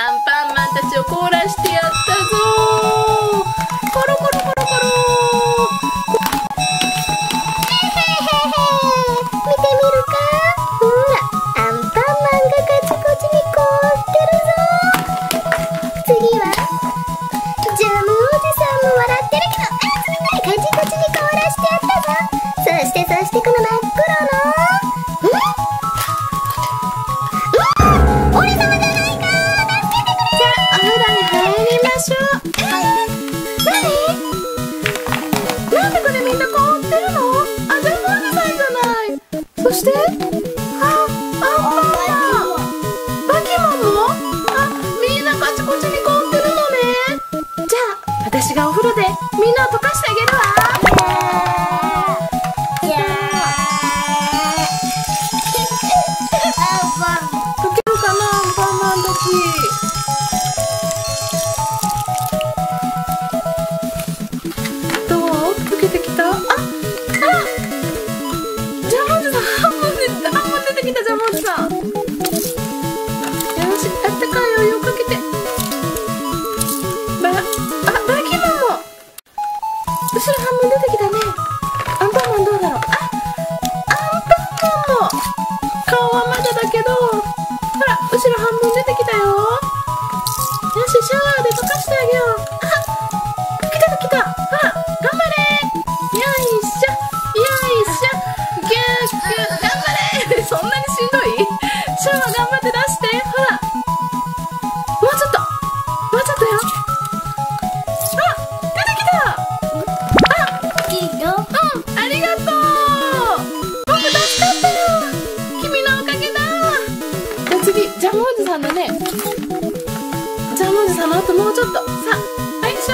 アンパンマンたちを凍らしてやったぞ。コロコロコロコロ。見てみるか？ほらアンパンマンがカチコチに凍ってるぞ。次はジャムおじさんも笑ってるけどあ冷たい。カチコチに凍らしてやったぞ。そしてそしてこの真っしょう何？なんでこれみんな凍ってるの？あ、ジャムおじさんじゃない。そして？あ、バキモンも。後ろ半分出てきたね。アンパンマンどうだろう。あ、アンパンマンも。顔はまだだけど。ほら後ろ半分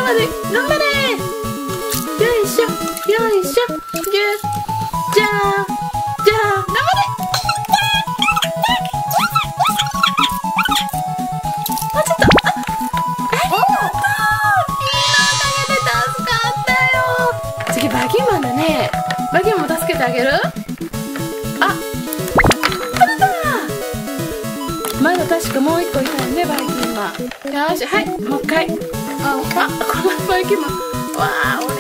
あ、はい、シャワーで頑張れ。よいしょよいしょ。ぎゅじゃあじゃあ頑張れもうちょっとあありがとう君のおかげで助かったよ。次バギーマンだね。バギーマンも助けてあげる？あ取れたまだ確かもう一個いたよねバギーマン。よしはいもう一回。ああこのバギーマ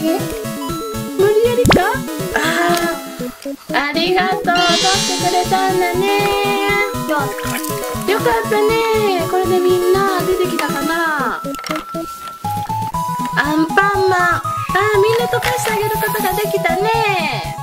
無理やりか？ああありがとう。取ってくれたんだね。よかったね。これでみんな出てきたかな。アンパンマン。あーみんな溶かしてあげることができたね。